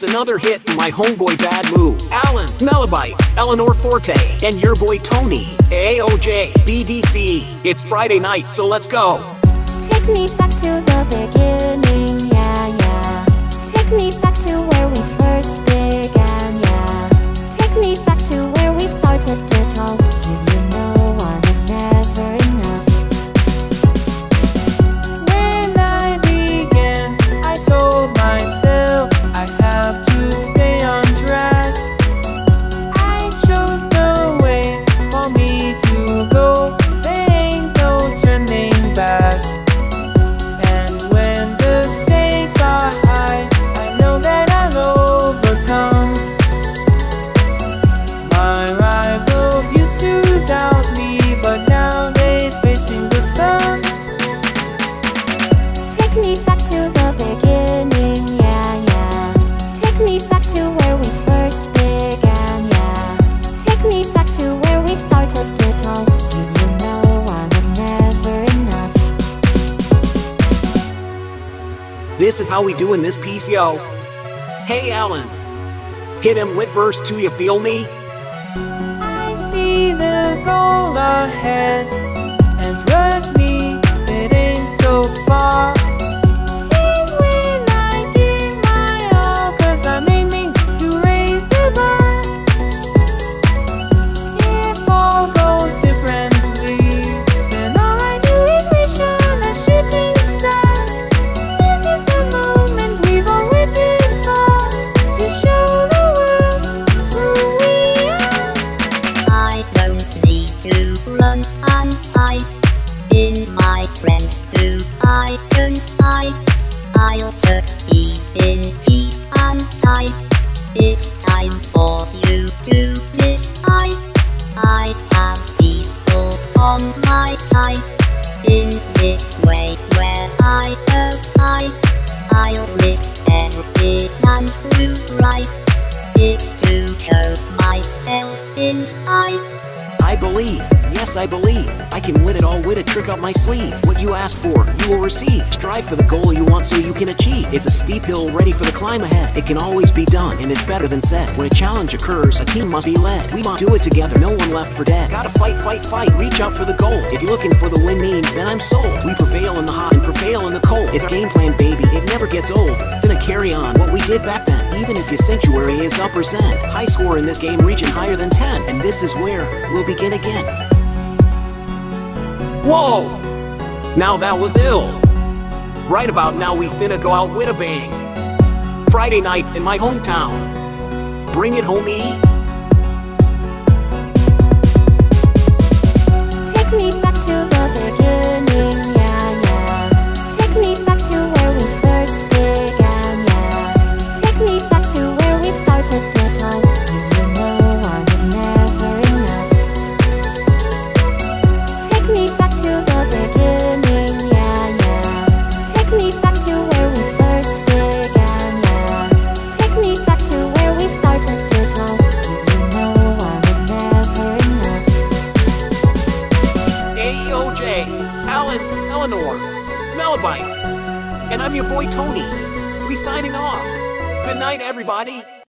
It's another hit from my homeboy Bad Move, Allen, Melobytes, Eleanor Forte, and your boy Tony, AOJ, BDC. It's Friday night, so let's go. Take me back to the beginning, This is how we do in this piece, yo. Hey, Allen. Hit him with verse 2, you feel me? I see the goal ahead, and trust me, it ain't so far. Receive. Strive for the goal you want so you can achieve. It's a steep hill ready for the climb ahead. It can always be done, and it's better than said. When a challenge occurs, a team must be led. We must do it together, no one left for dead. Gotta fight, fight, fight, reach out for the goal. If you're looking for the win winning, then I'm sold. We prevail in the hot and prevail in the cold. It's our game plan, baby, it never gets old. Gonna carry on what we did back then. Even if your sanctuary is up for sent. High score in this game reaching higher than 10. And this is where we'll begin again. Whoa! Now that was ill. Right about now we finna go out with a bang. Friday nights in my hometown. Bring it, homie. Take me